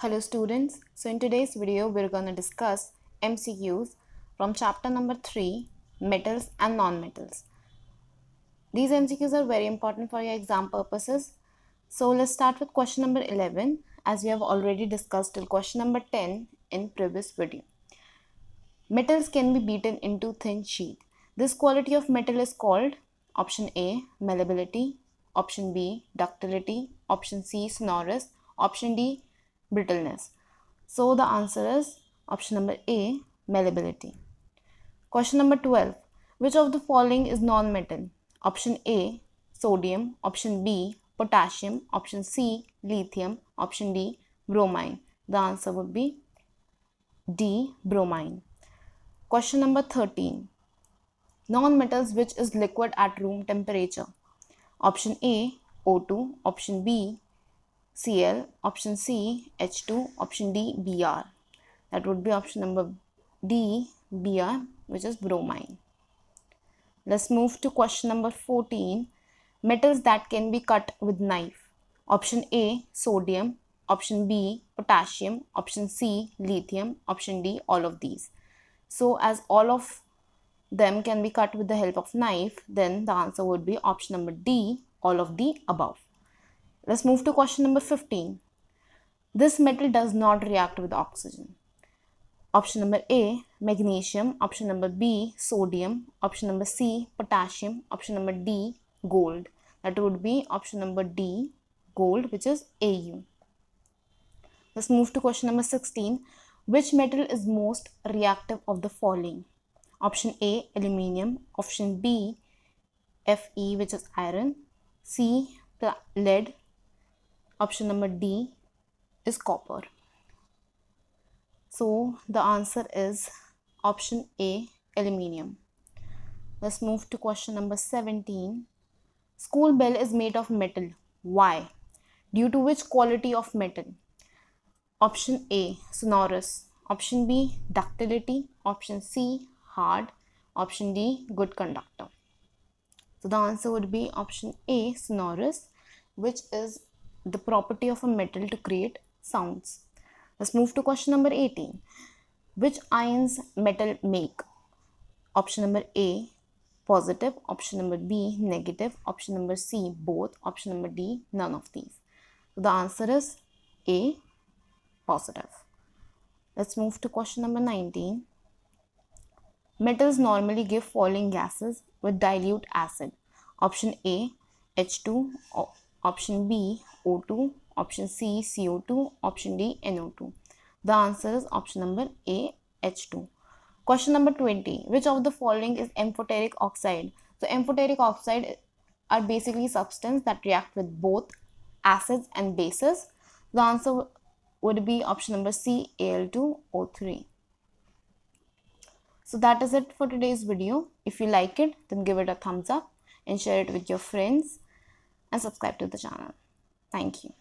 Hello students, so in today's video we're going to discuss MCQs from chapter number 3 metals and non-metals. These MCQs are very important for your exam purposes. So let's start with question number 11 as we have already discussed till question number 10 in previous video. Metals can be beaten into thin sheet. This quality of metal is called option A malleability, option B ductility, option C sonorous, option D brittleness. So the answer is option number A malleability. Question number 12. Which of the following is non-metal? Option A sodium, option B potassium, option C lithium, option D bromine. The answer would be D bromine. Question number 13. Non-metals which is liquid at room temperature. Option A O2, option B Cl, option C H2, option D Br. That would be option number D Br which is bromine. Let's move to question number 14. Metals that can be cut with knife. Option A sodium, option B potassium, option C lithium, option D all of these. So as all of them can be cut with the help of knife, then the answer would be option number D all of the above. Let's move to question number 15. This metal does not react with oxygen. Option number A, magnesium. Option number B, sodium. Option number C, potassium. Option number D, gold. That would be option number D, gold, which is AU. Let's move to question number 16. Which metal is most reactive of the following? Option A, aluminium. Option B, Fe, which is iron. C, the lead option number D is copper. So the answer is option A aluminium. Let's move to question number 17. School bell is made of metal. Why? Due to which quality of metal? Option A sonorous. Option B ductility. Option C hard. Option D good conductor. So the answer would be option A sonorous which is the property of a metal to create sounds. Let's move to question number 18. Which ions metal make? Option number A positive, option number B negative, option number C both, option number D none of these. So the answer is A positive. Let's move to question number 19. Metals normally give falling gases with dilute acid. Option A H2, option B O2, option C CO2, option D NO2. The answer is option number A H2. Question number 20. Which of the following is amphoteric oxide? So amphoteric oxide are basically substance that react with both acids and bases. The answer would be option number C Al2O3. So that is it for today's video. If you like it, then give it a thumbs up and share it with your friends and subscribe to the channel. Thank you.